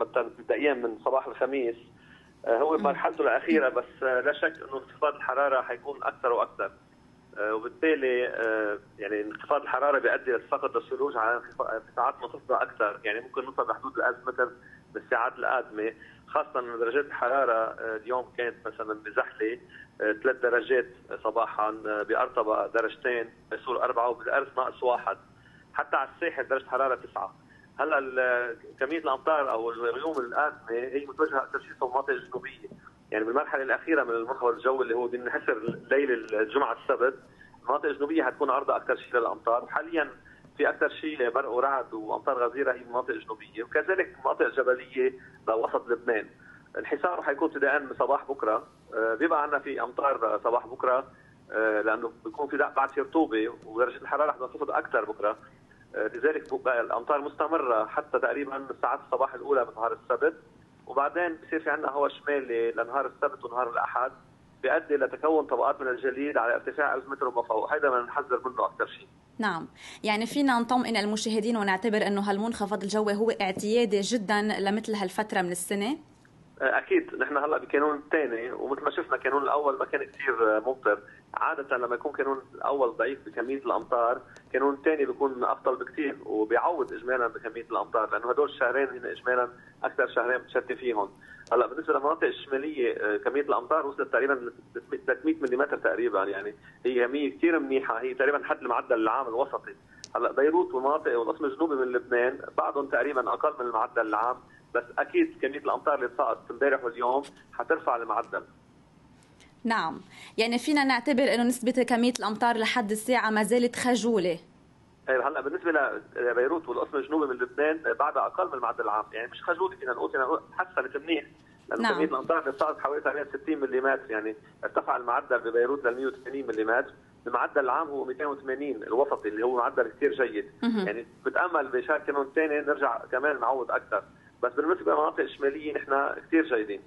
مبدئيا من صباح الخميس هو مرحلته الأخيرة بس لا شك إنه انخفاض الحرارة حيكون أكثر وأكثر. وبالتالي يعني انخفاض الحرارة بيؤدي لسقط الثلوج على ارتفاعات منخفضه أكثر. يعني ممكن نوصل بحدود ال 1000 متر بالساعات القادمة. خاصة إن درجات الحرارة اليوم كانت مثلا بزحلة ثلاث درجات صباحا بأرطبة درجتين بسور أربعة وبالارث ناقص واحد. حتى على الساحل درجة حراره تسعة. هلا كمية الأمطار أو الغيوم القادمه هي متوجهة أكثر شيء في المناطق الجنوبية. يعني بالمرحلة الأخيرة من المنخفض الجوي اللي هو بينحسر ليل الجمعة السبت المناطق الجنوبية حتكون عرضة أكثر شيء للأمطار. وحاليا في أكثر شيء برق ورعد وأمطار غزيرة هي المناطق الجنوبية. وكذلك المناطق الجبليه لوسط لبنان. الحصار حيكون ابتداء من صباح بكرة. آه، بيبقى عندنا في أمطار صباح بكرة. آه، لأنه بيكون في بعد في رطوبه ودرجه الحرارة رح تنخفض أكثر بكرة. لذلك الأمطار مستمرة حتى تقريبا ساعات الصباح الأولى من نهار السبت. وبعدين بصير في عندنا هواء شمالي لنهار السبت ونهار الأحد بيؤدي لتكون طبقات من الجليد على ارتفاع 1000 متر وما فوق، هذا بدنا نحذر منه أكثر شيء. نعم، يعني فينا نطمئن المشاهدين ونعتبر إنه هالمنخفض الجوي هو اعتيادي جدا لمثل هالفترة من السنة؟ أكيد. نحن هلأ بكانون الثاني ومثل ما شفنا كانون الأول ما كان كثير ممطر. عادة لما يكون كانون الأول ضعيف بكمية الأمطار كانون الثاني بيكون أفضل بكثير وبيعوض اجمالا بكمية الأمطار لأنه هدول الشهرين هن اجمالا أكثر شهرين بتشتي فيهم. هلأ بالنسبة للمناطق الشمالية آه، كمية الأمطار وصلت تقريبا 300 ملم تقريبا يعني هي كميه كثير منيحة هي تقريبا حد المعدل العام الوسطي. هلأ بيروت والمناطق والقسم الجنوبي من لبنان بعضهم تقريبا أقل من المعدل العام بس أكيد كمية الأمطار اللي سقطت امبارح واليوم حترفع المعدل. نعم. يعني فينا نعتبر إنه نسبة كمية الأمطار لحد الساعة ما زالت خجولة. إيه، هلا بالنسبة لبيروت والقسم الجنوبي من لبنان بعدها أقل من المعدل العام يعني مش خجولة فينا نقول فينا تحسنت منيح لأنه نعم. كمية الأمطار صارت حوالي تقريبا 60 ملم يعني ارتفع المعدل ببيروت لل 180 ملم المعدل العام هو 280 الوسطي اللي هو معدل كثير جيد. يعني بتأمل بشهر كانون ثاني نرجع كمان نعوض أكثر. بس بالنسبة للمناطق الشماليه نحن كثير جيدين.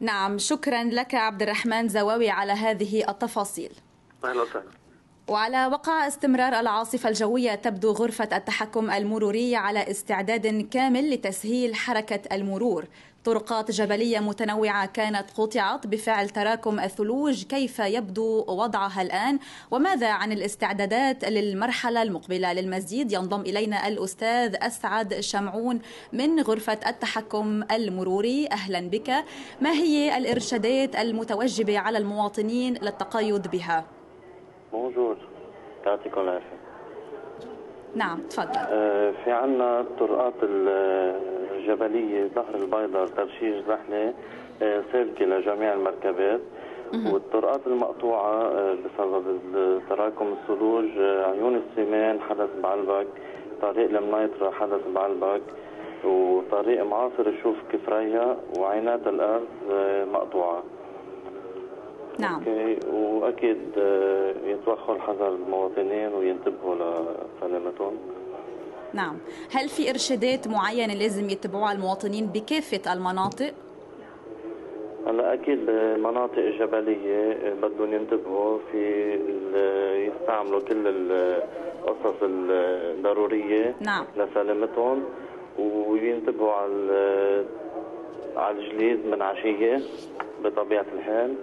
نعم شكرا لك عبد الرحمن زواوي على هذه التفاصيل. أهلا وسهلا. وعلى وقع استمرار العاصفة الجوية تبدو غرفة التحكم المروري على استعداد كامل لتسهيل حركة المرور. طرقات جبلية متنوعة كانت قطعت بفعل تراكم الثلوج كيف يبدو وضعها الآن وماذا عن الاستعدادات للمرحلة المقبلة للمزيد؟ ينضم إلينا الأستاذ أسعد شمعون من غرفة التحكم المروري. أهلا بك. ما هي الإرشادات المتوجبة على المواطنين للتقيد بها؟ موجود يعطيكم العافية. نعم تفضل. آه في عنا الطرقات الجبلية ظهر البيضاء ترشيش زحلة آه سالكة لجميع المركبات. والطرقات المقطوعة آه بسبب تراكم الثلوج آه عيون السمان حدث بعلبك طريق المنيطرة حدث بعلبك وطريق معاصر الشوف كفريا وعينات الأرض آه، مقطوعة. نعم. أوكي. وأكيد آه، يتوخوا الحذر المواطنين وينتبهوا لسلامتهم نعم. هل في إرشادات معينة لازم يتبعوها المواطنين بكافة المناطق؟ هلا أكيد المناطق الجبليه آه، بدهم ينتبهوا في يستعملوا كل القصص الضرورية نعم. لسلامتهم وينتبهوا على على الجليد من عشية بطبيعة الحال.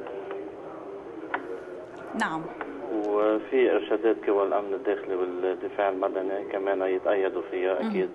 نعم. وفي إرشادات كوى الامن الداخلي والدفاع المدني كمان يتأيدوا فيها أكيد.